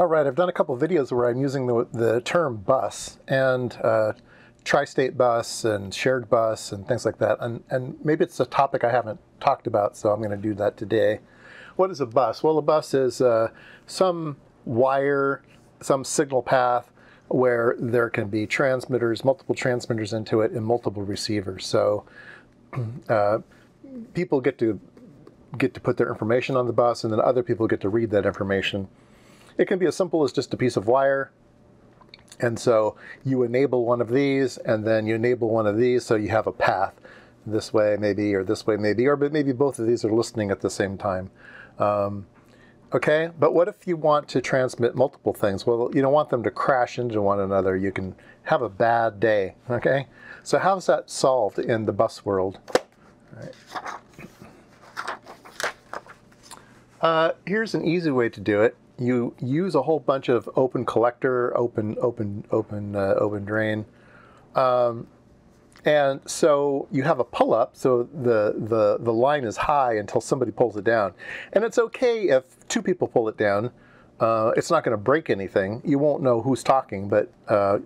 All right, I've done a couple videos where I'm using the, the term bus and uh, tri-state bus and shared bus and things like that. And, and maybe it's a topic I haven't talked about, so I'm going to do that today. What is a bus? Well, a bus is uh, some wire, some signal path where there can be transmitters, multiple transmitters into it, and multiple receivers. So uh, people get to get to put their information on the bus, and then other people get to read that information. It can be as simple as just a piece of wire. And so you enable one of these, and then you enable one of these, so you have a path this way maybe, or this way maybe, or maybe both of these are listening at the same time. Um, okay, but what if you want to transmit multiple things? Well, you don't want them to crash into one another. You can have a bad day, okay? So how's that solved in the bus world? Uh, here's an easy way to do it you use a whole bunch of open collector, open, open, open, uh, open drain. Um, and so you have a pull up, so the, the, the line is high until somebody pulls it down. And it's okay if two people pull it down. Uh, it's not going to break anything. You won't know who's talking, but uh,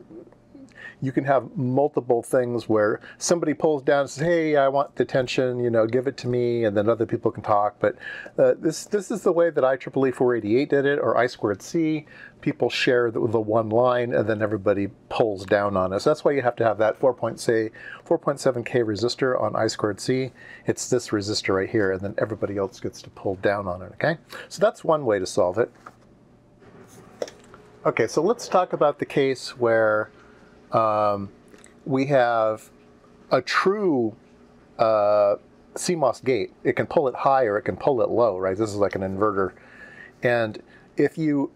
you can have multiple things where somebody pulls down and says, "Hey, I want detention. You know, give it to me," and then other people can talk. But uh, this this is the way that IEEE 488 did it, or I squared C. People share the, the, one line, and then everybody pulls down on it. That's why you have to have that 4.7k resistor on I squared C. It's this resistor right here, and then everybody else gets to pull down on it. Okay, so that's one way to solve it. Okay, so let's talk about the case where um, we have a true uh, CMOS gate. It can pull it high or it can pull it low, right? This is like an inverter. And if you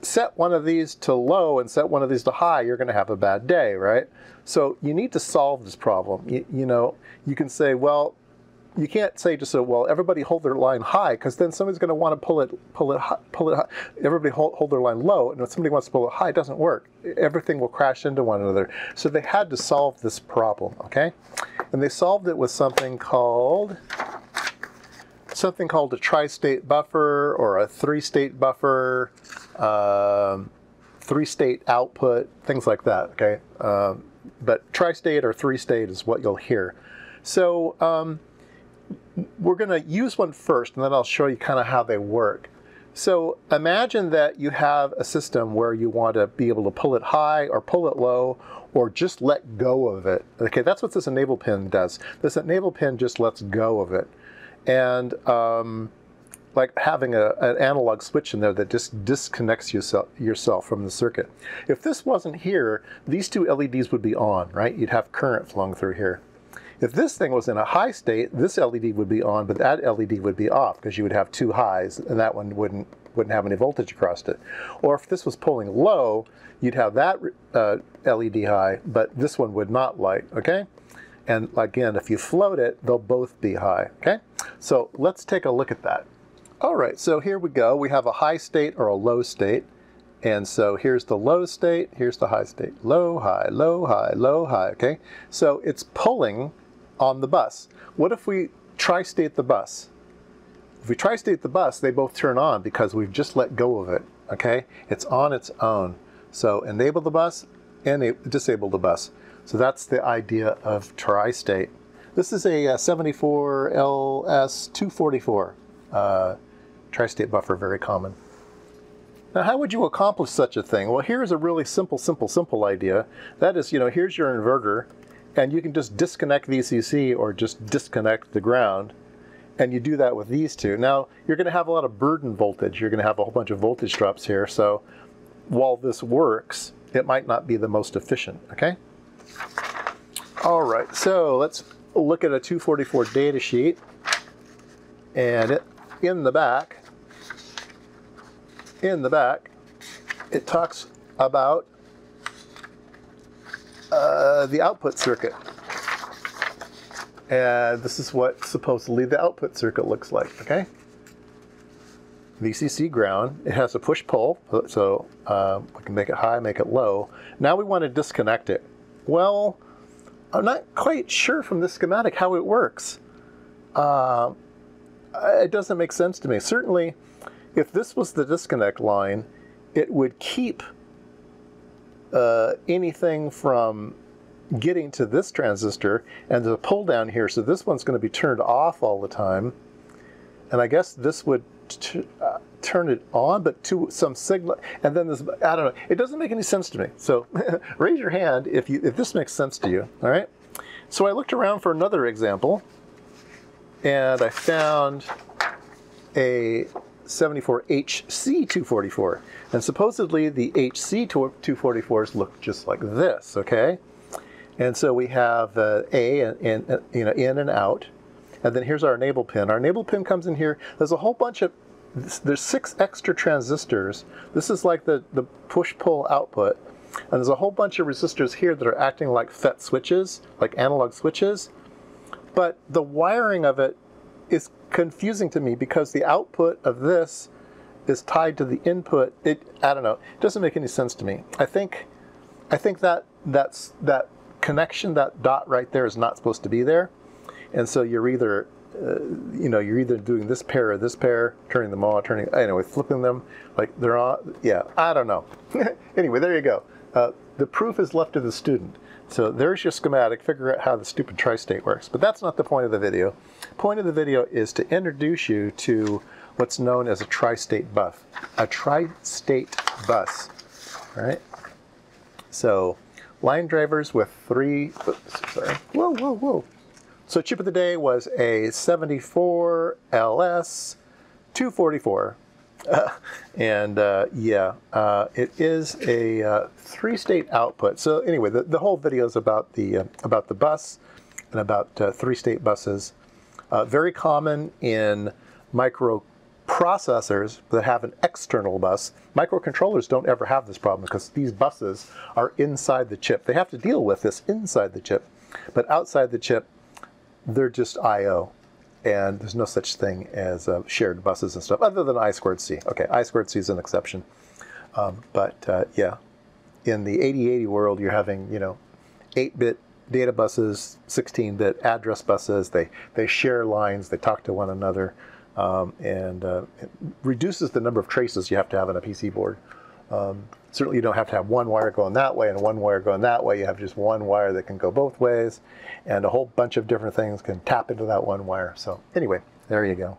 set one of these to low and set one of these to high, you're going to have a bad day, right? So you need to solve this problem. You, you know, you can say, well, you can't say just so well everybody hold their line high because then somebody's going to want to pull it pull it pull it high. everybody hold, hold their line low and if somebody wants to pull it high it doesn't work. Everything will crash into one another. So they had to solve this problem okay? And they solved it with something called something called a tri-state buffer or a three-state buffer um, three-state output things like that okay? Um, but tri-state or three-state is what you'll hear. So um, we're going to use one first, and then I'll show you kind of how they work. So imagine that you have a system where you want to be able to pull it high or pull it low or just let go of it. Okay, that's what this enable pin does. This enable pin just lets go of it. And um, like having a, an analog switch in there that just disconnects yourself, yourself from the circuit. If this wasn't here, these two LEDs would be on, right? You'd have current flowing through here. If this thing was in a high state, this LED would be on, but that LED would be off because you would have two highs and that one wouldn't wouldn't have any voltage across it. Or if this was pulling low, you'd have that uh, LED high, but this one would not light, okay? And again, if you float it, they'll both be high, okay? So let's take a look at that. All right, so here we go. We have a high state or a low state. And so here's the low state, here's the high state. Low, high, low, high, low, high, okay? So it's pulling on the bus. What if we tri-state the bus? If we tri-state the bus, they both turn on because we've just let go of it, okay? It's on its own. So enable the bus and disable the bus. So that's the idea of tri-state. This is a, 74LS244 uh, tri-state buffer, very common. Now, how would you accomplish such a thing? Well, here's a really simple, simple, simple idea. That is, you know, here's your inverter, and you can just disconnect VCC or just disconnect the ground. And you do that with these two. Now, you're going to have a lot of burden voltage. You're going to have a whole bunch of voltage drops here. So while this works, it might not be the most efficient, okay? All right, so let's look at a 244 data sheet. And it, in the back, in the back, it talks about uh, the output circuit. And this is what supposedly the output circuit looks like, okay? VCC ground, it has a push-pull, so uh, we can make it high, make it low. Now we want to disconnect it. Well, I'm not quite sure from this schematic how it works. Uh, it doesn't make sense to me. Certainly, if this was the disconnect line, it would keep uh, anything from getting to this transistor and the pull down here. So this one's going to be turned off all the time. And I guess this would uh, turn it on, but to some signal. And then this, I don't know. It doesn't make any sense to me. So raise your hand if, you, if this makes sense to you. All right. So I looked around for another example and I found a 74HC244. And supposedly the HC244s look just like this, okay? And so we have uh, A and, and uh, you know in and out, and then here's our enable pin. Our enable pin comes in here. There's a whole bunch of there's six extra transistors. This is like the the push pull output, and there's a whole bunch of resistors here that are acting like FET switches, like analog switches. But the wiring of it is confusing to me because the output of this is tied to the input. It I don't know. It doesn't make any sense to me. I think I think that that's that connection, that dot right there is not supposed to be there. And so you're either, uh, you know, you're either doing this pair or this pair, turning them on, turning, anyway, flipping them, like they're on, yeah, I don't know. anyway, there you go. Uh, the proof is left to the student. So there's your schematic, figure out how the stupid tri-state works. But that's not the point of the video. Point of the video is to introduce you to what's known as a tri-state bus. A tri-state bus, right? So line drivers with three, oops, sorry, whoa, whoa, whoa. So chip of the day was a 74 LS 244. Uh, and uh, yeah, uh, it is a uh, three-state output. So anyway, the, the whole video is about the uh, about the bus and about uh, three-state buses. very common in microprocessors that have an external bus. Microcontrollers don't ever have this problem because these buses are inside the chip. They have to deal with this inside the chip. But outside the chip, they're just I.O. And there's no such thing as uh, shared buses and stuff, other than I squared C. Okay, I squared C is an exception. Um, but uh, yeah, in the 8080 world, you're having, you know, 8-bit data buses, 16-bit address buses. They, they share lines, they talk to one another um, and uh, reduces the number of traces you have to have on a PC board. Um, certainly you don't have to have one wire going that way and one wire going that way. You have just one wire that can go both ways, and a whole bunch of different things can tap into that one wire. So anyway, there you go.